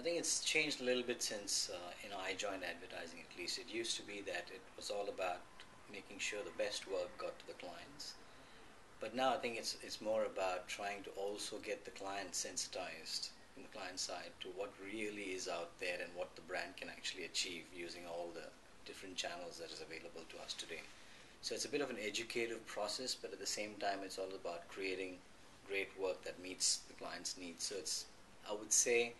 I think it's changed a little bit since uh, you know I joined advertising. At least it used to be that it was all about making sure the best work got to the clients. But now I think it's it's more about trying to also get the client sensitized from the client side to what really is out there and what the brand can actually achieve using all the different channels that is available to us today. So it's a bit of an educative process, but at the same time, it's all about creating great work that meets the client's needs. So it's, I would say,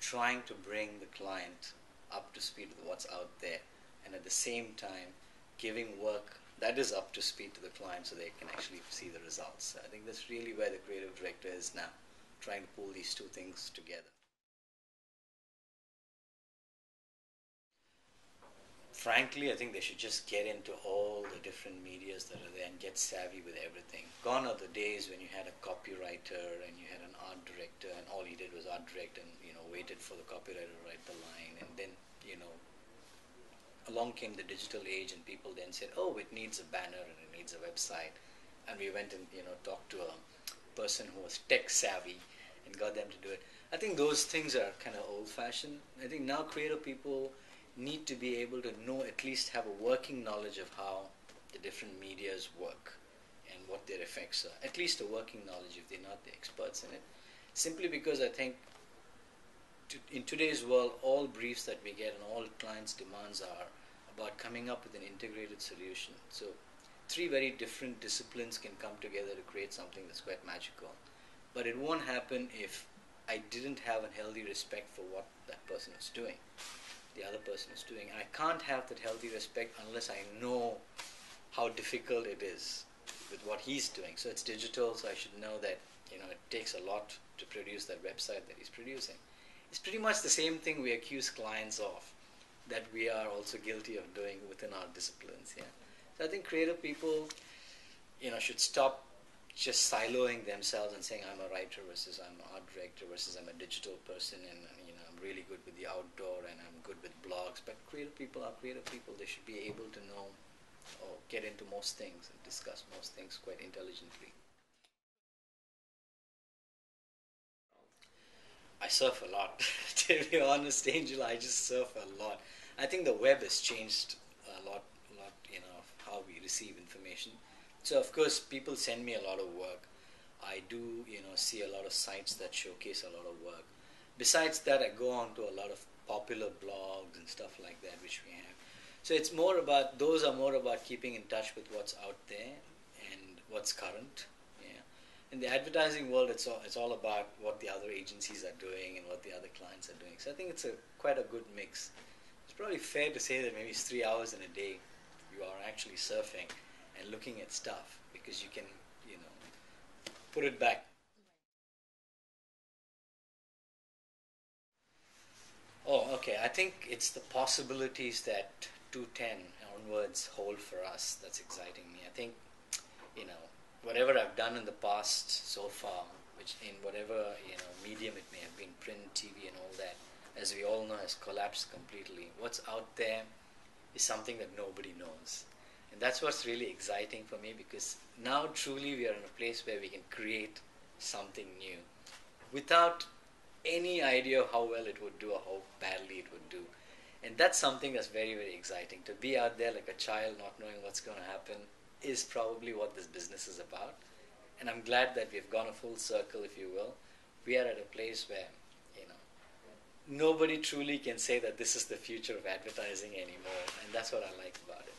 trying to bring the client up to speed with what's out there, and at the same time, giving work that is up to speed to the client so they can actually see the results. I think that's really where the creative director is now, trying to pull these two things together. Frankly, I think they should just get into all the different medias that are there and get savvy with everything. Gone are the days when you had a copywriter and you had an art director, and all you did was art direct and you know waited for the copywriter to write the line, and then you know along came the digital age, and people then said, "Oh, it needs a banner and it needs a website," and we went and you know talked to a person who was tech savvy and got them to do it. I think those things are kind of old-fashioned. I think now creative people need to be able to know, at least have a working knowledge of how the different medias work and what their effects are. At least a working knowledge if they're not the experts in it. Simply because I think to, in today's world, all briefs that we get and all clients' demands are about coming up with an integrated solution. So, three very different disciplines can come together to create something that's quite magical. But it won't happen if I didn't have a healthy respect for what that person is doing the other person is doing. And I can't have that healthy respect unless I know how difficult it is with what he's doing. So it's digital, so I should know that you know it takes a lot to produce that website that he's producing. It's pretty much the same thing we accuse clients of that we are also guilty of doing within our disciplines. Yeah. So I think creative people, you know, should stop just siloing themselves and saying I'm a writer versus I'm an art director versus I'm a digital person and I'm really good with the outdoor and I'm good with blogs. But creative people are creative people. They should be able to know or get into most things and discuss most things quite intelligently. I surf a lot. to be honest, Angel, I just surf a lot. I think the web has changed a lot, a lot, you know, how we receive information so of course, people send me a lot of work. I do, you know, see a lot of sites that showcase a lot of work. Besides that, I go on to a lot of popular blogs and stuff like that, which we have. So it's more about those are more about keeping in touch with what's out there and what's current. Yeah. In the advertising world, it's all it's all about what the other agencies are doing and what the other clients are doing. So I think it's a quite a good mix. It's probably fair to say that maybe it's three hours in a day you are actually surfing and looking at stuff because you can, you know, put it back. Okay. I think it's the possibilities that 210 onwards hold for us that's exciting me. I think, you know, whatever I've done in the past so far, which in whatever you know medium it may have been, print, TV, and all that, as we all know, has collapsed completely. What's out there is something that nobody knows. And that's what's really exciting for me because now truly we are in a place where we can create something new without any idea of how well it would do or how badly it would do. And that's something that's very, very exciting. To be out there like a child, not knowing what's going to happen, is probably what this business is about. And I'm glad that we've gone a full circle, if you will. We are at a place where, you know, nobody truly can say that this is the future of advertising anymore. And that's what I like about it.